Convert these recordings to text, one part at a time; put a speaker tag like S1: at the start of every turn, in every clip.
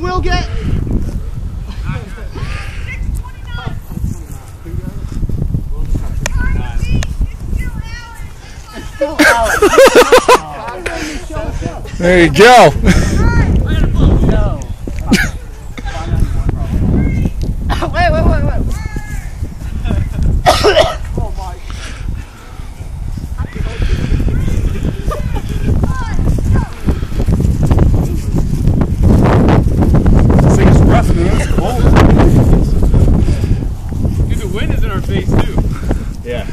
S1: Will
S2: get?
S1: There you go.
S2: wait, wait, wait, wait.
S3: This thing is rough, man. It's cold.
S4: Dude, the wind is our face too.
S3: Yeah.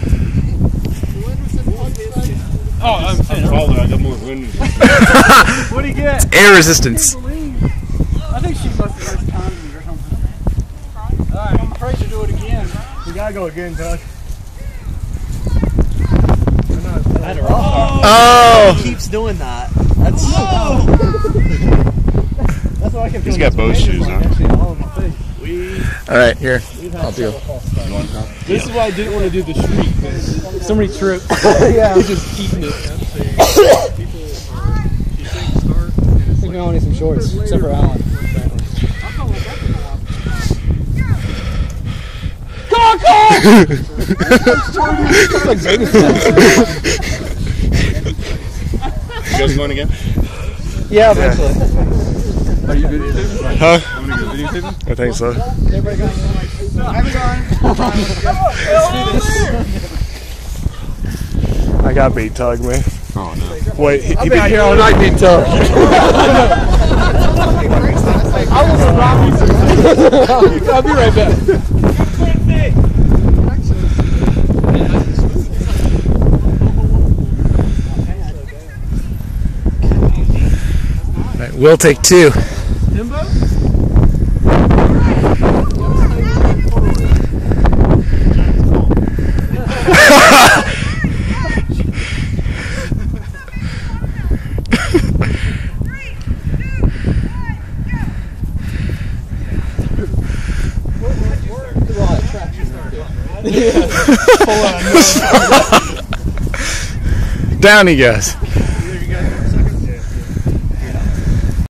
S4: Oh, I'm saying.
S3: I'm taller. I got more wind.
S2: What do you get?
S1: Air resistance.
S2: I think she must have first time me or something. Alright, I'm afraid to do it again.
S3: We gotta go again, Doug.
S1: Oh. oh.
S5: He keeps doing that. That's oh.
S2: That's why I can
S3: He's got bow shoes on.
S1: All right, here. I'll do.
S4: This is why I didn't want to do the shriek. 'cause So many trips. yeah. He's just eating it.
S5: I think we all need some shorts, except for Alan.
S3: You guys going again?
S5: Yeah, eventually. Are you good?
S1: Huh? I think so. I got beat tug, man.
S3: Oh no.
S1: Wait, he, he beat,
S5: here all night being tug. I was a Robbie.
S4: I'll be right back.
S1: We'll take two. Down he goes.